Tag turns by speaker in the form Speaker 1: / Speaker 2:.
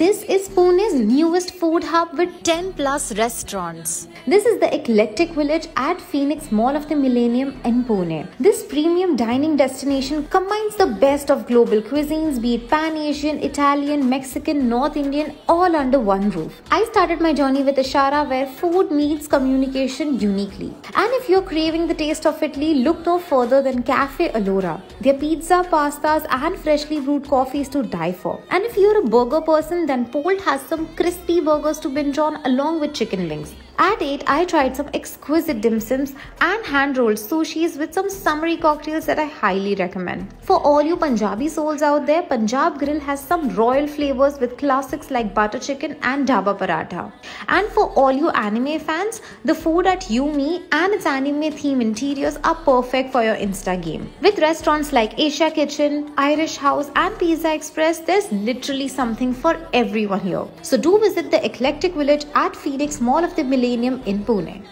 Speaker 1: This is Pune's newest food hub with 10 plus restaurants. This is the Eclectic Village at Phoenix Mall of the Millennium in Pune. This premium dining destination combines the best of global cuisines, be it Pan Asian, Italian, Mexican, North Indian, all under one roof. I started my journey with Ishaara where food meets communication uniquely. And if you're craving the taste of Italy, look no further than Cafe Allora. Their pizza, pastas, and freshly brewed coffees to die for. And if you're a burger person, then Polt has some crispy burgers to binge on along with chicken wings. At 8, I tried some exquisite dim sums and hand rolled sushis with some summery cocktails that I highly recommend. For all you Punjabi souls out there, Punjab Grill has some royal flavors with classics like butter chicken and dhaba paratha. And for all you anime fans, the food at Yumi and its anime theme interiors are perfect for your Insta game. With restaurants like Asia Kitchen, Irish House, and Pizza Express, there's literally something for everyone here. So do visit the Eclectic Village at Phoenix Mall of the Millennium in Pune.